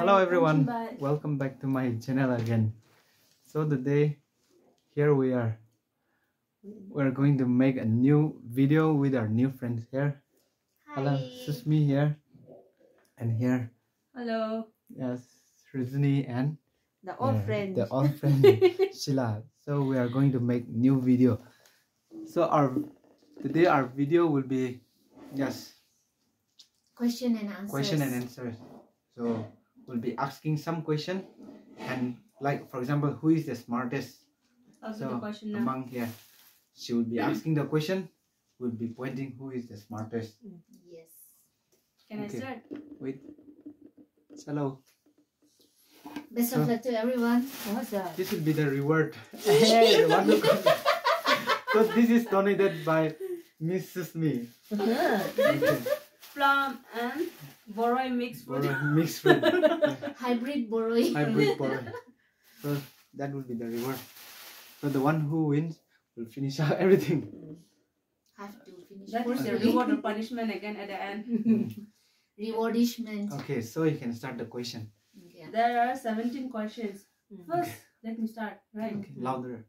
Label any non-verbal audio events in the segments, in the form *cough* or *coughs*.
Hello everyone, welcome back. welcome back to my channel again. So today, here we are. We're going to make a new video with our new friends here. Hello, Susmi here, and here, Hello. yes, Srijani and The old yeah, friend. the old friend *laughs* Sheila. So we are going to make new video. So our today our video will be yes Question and answers. question and answers. So we'll be asking some question and like for example, who is the smartest Ask So, the question among here? She will be mm-hmm. asking the question. We'll be pointing who is the smartest. Mm. Yes. Can okay. I start? Wait. Hello. Best So- of luck to everyone. What's that? This will be the reward. *laughs* *laughs* Hey, the one who comes- so this is donated by Mrs. Me. Okay. Plum and Boroi mixed For fruit. a mixed fruit. *laughs* Hybrid boroi. Hybrid *laughs* boroi. So that will be the reward. So the one who wins will finish out everything. Have to finish That is first. the reward or *laughs* punishment again at the end. Rewardishment. Okay, so you can start the question. Okay. There are 17 questions. First, let me start. Right. Okay, louder.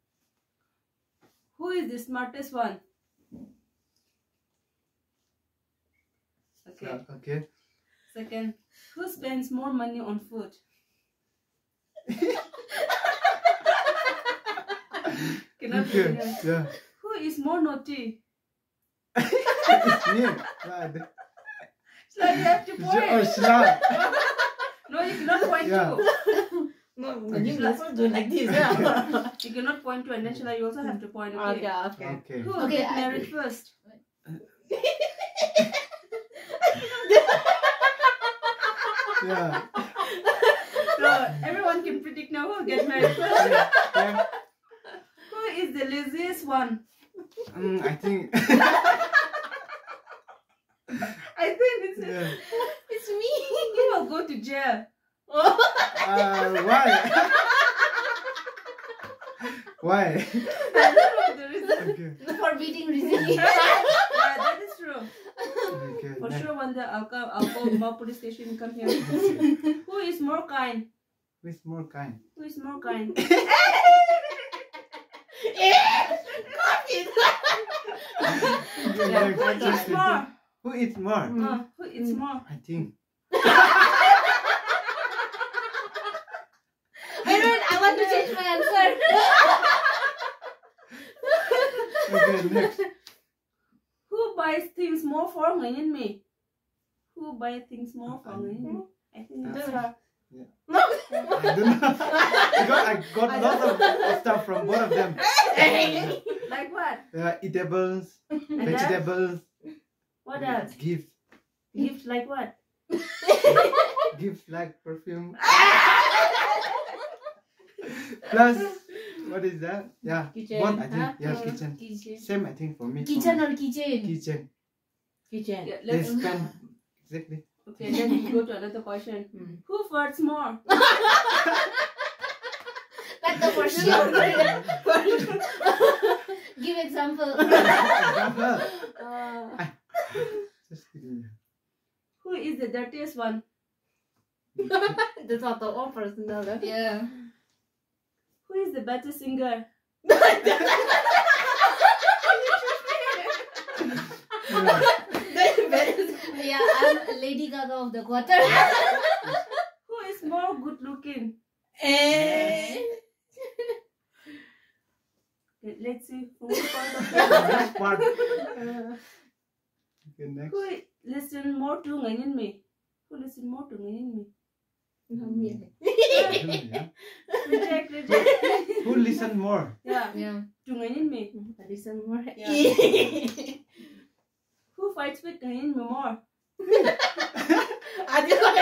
Who is the smartest one? Okay. Uh, okay. Second, who spends more money on food? Cannot Okay. continue. Yeah. Who is more naughty? it's me. Yeah, the- So you have to Oh, point. Shila. No, you cannot point Yeah. to. No, when you also do like this. Yeah. You cannot point to, and then Shila, you also have to point. Okay. okay, okay. Okay. Who will Okay, get I- married first? Yeah. *laughs* So everyone can predict now who will get married first. yeah. yeah. Who is the laziest one? Mm, I think. *laughs* I think it's yeah. It's me. who will go to jail. Uh, why? *laughs* why? I don't know the reason. Okay. For beating Rizini. yeah, that is true. Okay. For next. sure, one day I'll come. I'll call Mao police station and come here. *laughs* Who is more kind? Who is more kind? Who is more kind? Okay, Yeah, next. I Who eats more? Who eats more? Uh, who eats mm. more? I think. Wait, wait, I want to change my answer. *laughs* Okay, next. Who buys things more for Nganingmi? Who buys things more for Nganingmi? I think it's her. I don't know. because I got lots of stuff from both of them. *laughs* Like what? Uh, eatables, And vegetables, What else? gifts, Gift like what? *laughs* gifts like perfume. Plus, what is that? Yeah, Kitchen, what I think. huh? Yeah, kitchen. Kitchen. Same, I think for me. Kitchen or kitchen? Kitchen. Kitchen. Yeah, let's, spend *laughs* exactly. okay, then we go to another question. *laughs* Mm. Who farts more? *laughs* That's the first Example. Give example. Uh, Who is the dirtiest one? that's not the all personal. huh? yeah. Who is the better singer? Yeah. That's very- Yeah, I'm Lady Gaga of the quarter. *laughs* Who is more good looking? Eh. *laughs* Okay, Let's see. From which of The next part. Uh, Okay, next. Who listen more to Nganingmi? Who listen more to Nguyen and me? Yeah. Reject, reject. Who listen more? yeah, Yeah. to Nganingmi. Listen more. Yeah. *laughs* Who fights with Nganingmi more? I just want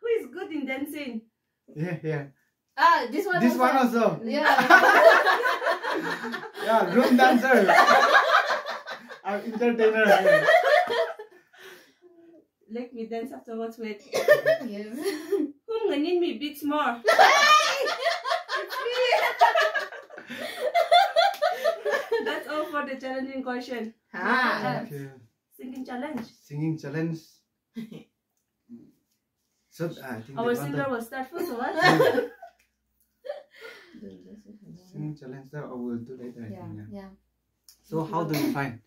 Who is good in dancing? Yeah, yeah. Ah, this one. This also. one also. Yeah. *laughs* Yeah, room dancer. *laughs* I'm entertainer. Yeah. Let me dance afterwards. Wait. *coughs* yes. Whom Nganingmi beats more? *laughs* That's all for the challenging question. Ah. Okay. singing challenge. Singing challenge. *laughs* so I think Our singer the will start first or what? singing challenge. So I will do later. I Yeah, think, yeah. yeah. So how do you find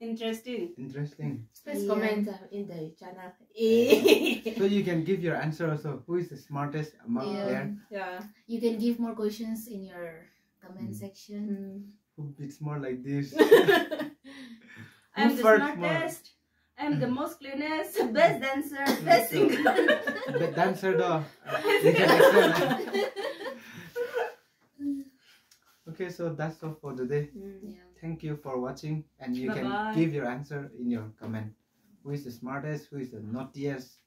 Interesting. interesting? Please Yeah. comment uh, in the channel. *laughs* So you can give your answer also. Who is the smartest among Yeah. there? yeah. You can give more questions in your comment Mm. section. Mm. Who beats more like this? *laughs* I'm the smartest. I'm the most cleanest, *laughs* best dancer, best singer. *laughs* The dancer though. You can accept. Okay, so that's all for today. Mm. Yeah. Thank you for watching, and you can Bye-bye. give your answer in your comment. Who is the smartest? Who is the naughtiest?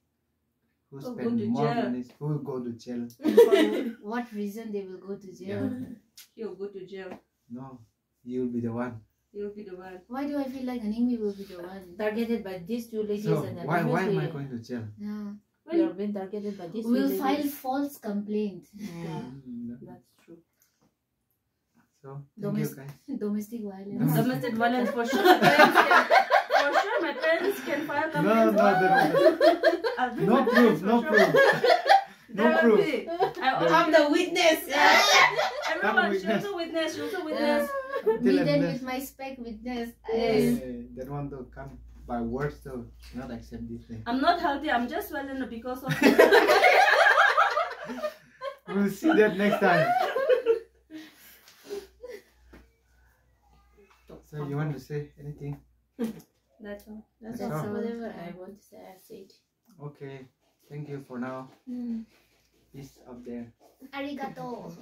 Who Who spend to more jail? money? Who will go to jail? For what reason they will go to jail? You'll go to jail. No, you'll be the one. You'll be the one. Why do I feel like Aningmi will be the one? Targeted by these two ladies So and why why am I going to jail? Yeah. You are being targeted by these two We'll ladies. file false complaint. Yeah. Mm, That's true. So thank you guys. *laughs* Domestic violence. Domestic- Domestic violence for sure. *laughs* Can, for sure, my parents can file No, complaints. no, there- *laughs* I'll bring no proof, no sure. proof, no There proof. I, I'm the witness. Everyone, she witness. also witness. She also witness. Till Me then with my spec witness. Yes. Eh, That one to come by words to not accept this thing. I'm not healthy. I'm just swelling because of. *laughs* We'll see that next time. So you want to say anything? That's all. That's That's all. all. whatever I want to say. I said. Okay. Thank you for now. Peace up there. Arigato.